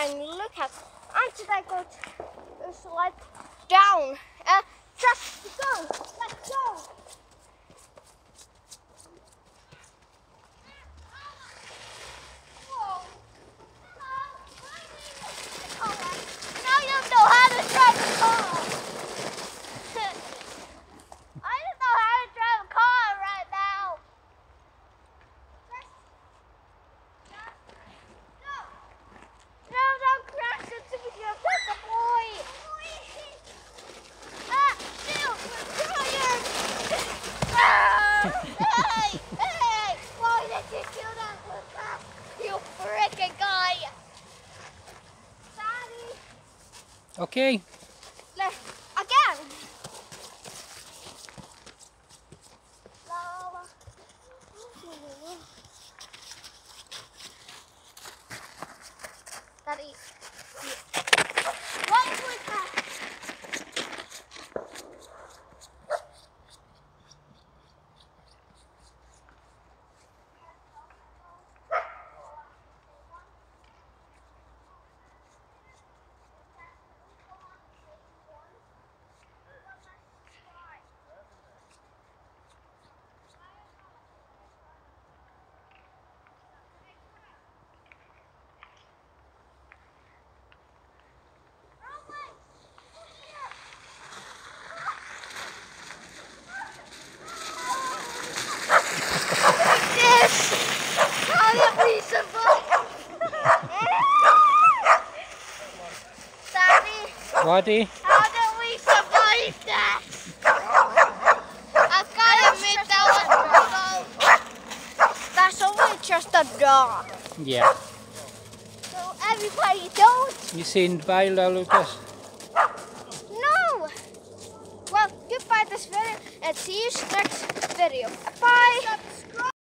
and look at until I go to slide down. Uh, just go. Let's go. Hey, hey, why did you do that with that? You freaking guy. Daddy, Okay. let, again. Lava. Daddy. What was that? This! How did we survive? Waddy. how do we survive that? I gotta admit that was That's only just a dog. Yeah. So everybody don't You seen Viola, Lucas? No. Well, goodbye this video and see you next video. Bye.